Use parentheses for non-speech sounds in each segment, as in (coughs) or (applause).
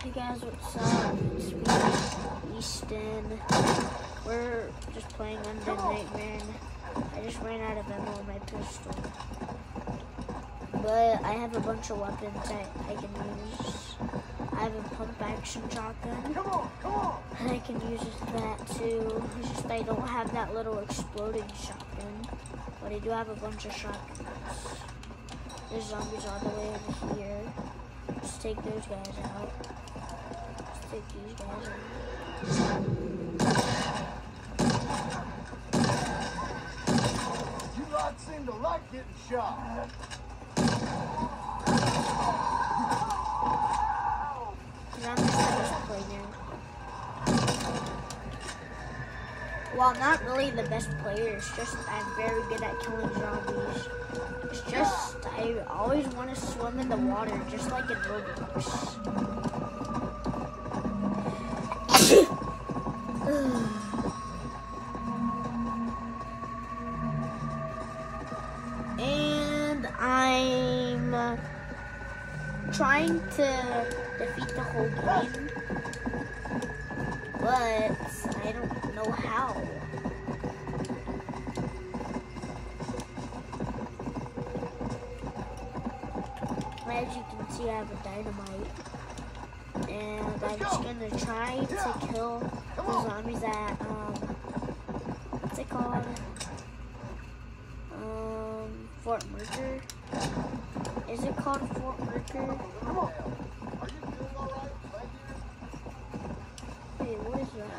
Hey guys, what's up? It's me, Easton. We're just playing Undead Nightmare. I just ran out of ammo on my pistol. But I have a bunch of weapons I, I can use. I have a pump action shotgun. Come on, come on. And I can use that too. It's just I don't have that little exploding shotgun. But I do have a bunch of shotguns. There's zombies all the way over here. Just take those guys out. You lot seem to like getting shot. Well, I'm not really the best player. It's just I'm very good at killing zombies. It's just I always want to swim in the water, just like in Roblox. (coughs) and I'm uh, trying to defeat the whole game, but I don't know how. As you can see, I have a dynamite. And I'm just gonna try to kill the zombies at, um, what's it called? Um, Fort Mercer. Is it called Fort Mercer? Come on. Are you doing all right? Right here? Wait, what is that?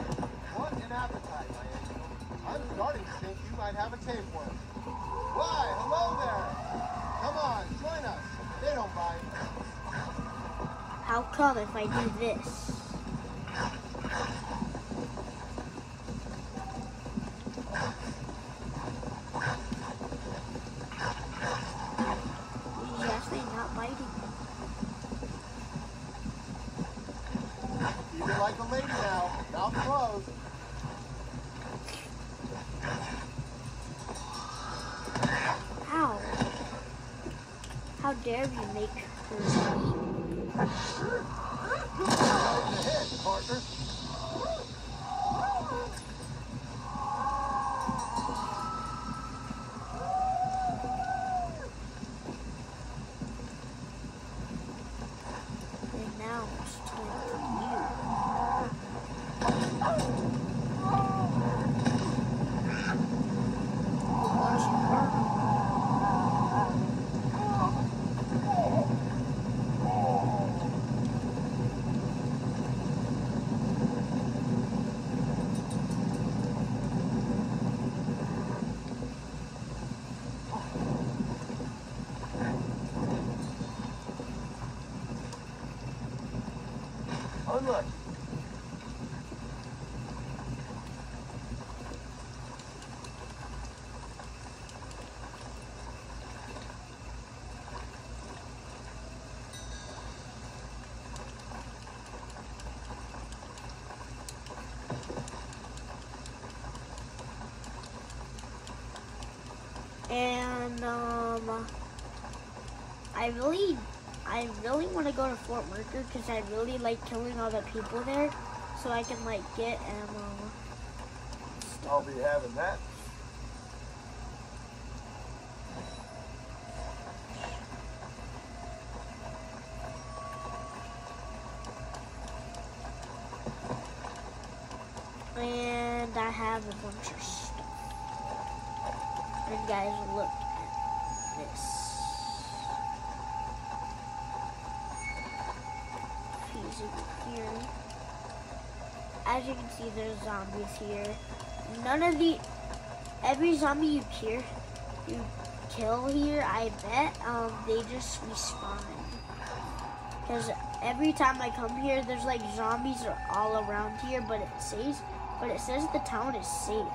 What an appetite, my angel. I'm starting to think you might have a tapeworm. Why, hello there. Come on, join us. They don't mind. How come if I do this? Yes, they're not biting me. Like a lady now. Mouth closed. How? How dare you make her Right in the head, partner. And now it's time for you. Watch it burn. Unlucky. And um, I really, I really want to go to Fort Mercer because I really like killing all the people there, so I can like get ammo. I'll be having that. And I have a bunch of stuff. And guys, look at this. Here. As you can see, there's zombies here. None of the every zombie you kill, you kill here, I bet um they just respawn. Because every time I come here, there's like zombies are all around here, but it says, but it says the town is safe.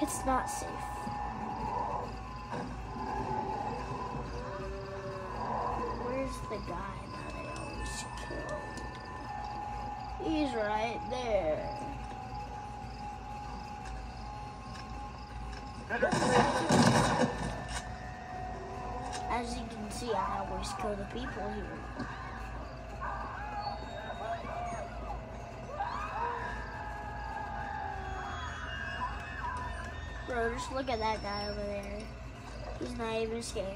It's not safe. is right there. As you can see, I always kill the people here. Bro, just look at that guy over there. He's not even scared.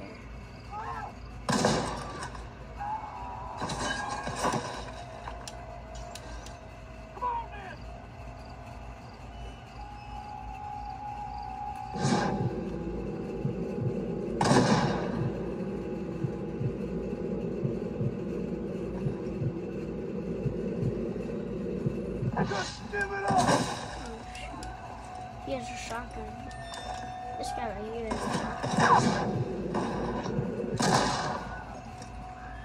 He has a shotgun. This guy right here has a shotgun.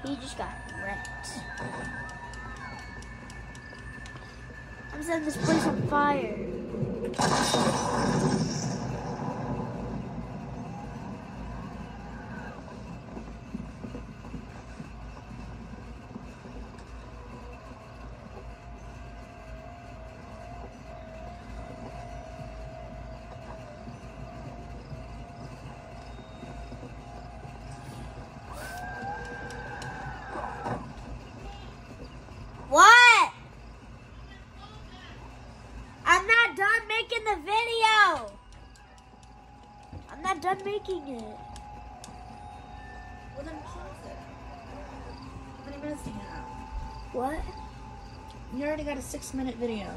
He just got wrecked. I'm setting this place on fire. What? I'm not done making the video. I'm not done making it. Well, then pause it. How many minutes do you have? What? You already got a six minute video.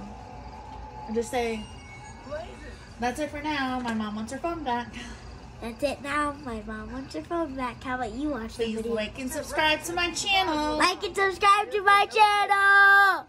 And just say, that's it for now. My mom wants her phone back. That's it now. My mom wants her phone back. How about you watch the Please video? like and subscribe to my channel. Like and subscribe to my channel.